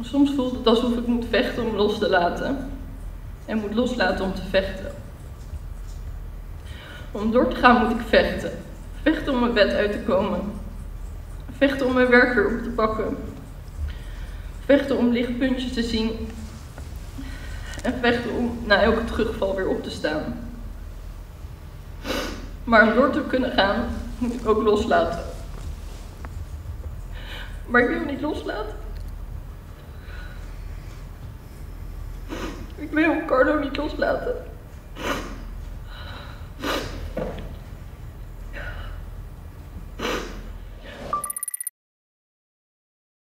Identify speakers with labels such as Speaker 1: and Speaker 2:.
Speaker 1: Soms voelt het alsof ik moet vechten om los te laten. En moet loslaten om te vechten. Om door te gaan moet ik vechten. Vechten om mijn bed uit te komen. Vechten om mijn werk weer op te pakken. Vechten om lichtpuntjes te zien. En vechten om na elke terugval weer op te staan. Maar om door te kunnen gaan, moet ik ook loslaten. Maar ik wil niet loslaten. Ik wil Carlo niet loslaten.